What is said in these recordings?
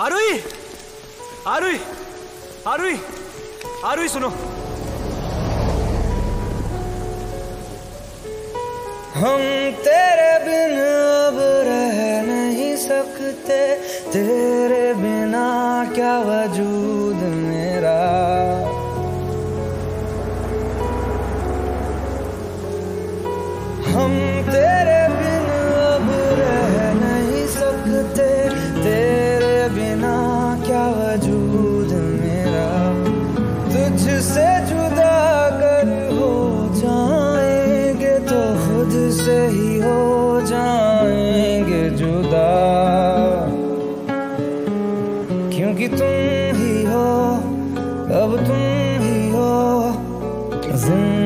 आरुई आरुई आरुई आरुई सुनो। हम तेरे बिन अब रह नहीं सकते। तेरे वजूद मेरा, तुझसे जुदा अगर हो जाएँगे तो खुद से ही हो जाएँगे जुदा। क्योंकि तुम ही हो, अब तुम ही हो, ज़िंदगी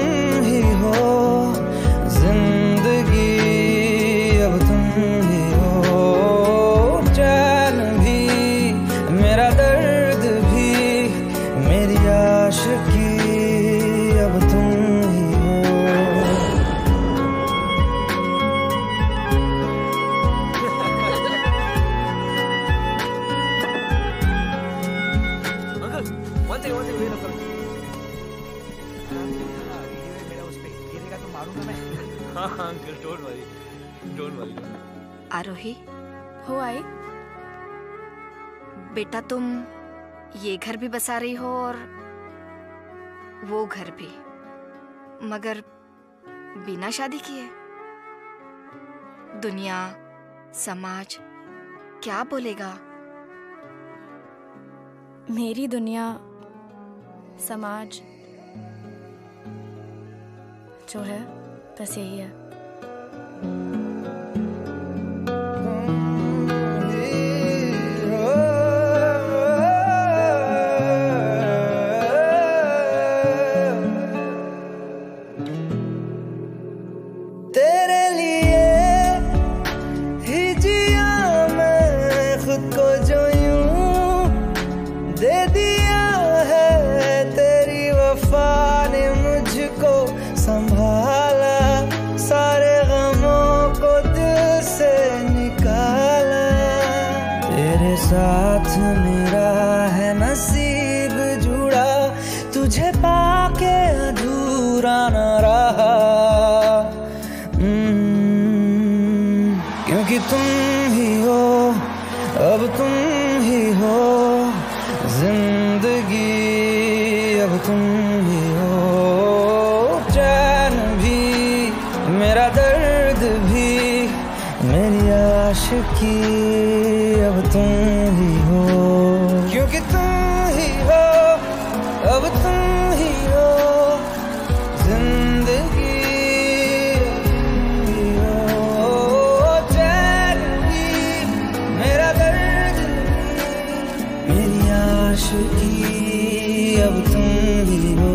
डोंट वरी आरोही हो आई। बेटा तुम ये घर भी बसा रही हो और वो घर भी। मगर बिना शादी किए। दुनिया समाज क्या बोलेगा? मेरी दुनिया समाज जो है बस यही है। जो दे साथ मेरा है नसीब जुड़ा तुझे पाके अधूरा न रहा। हम्म, क्योंकि तुम ही हो अब तुम ही हो ज़िंदगी अब तुम ही हो मेरी आशिकी अब तुम ही हो। क्योंकि तुम ही हो, अब तुम ही हो। ज़िंदगी मेरा दर्द मेरी आशिकी अब तुम ही हो।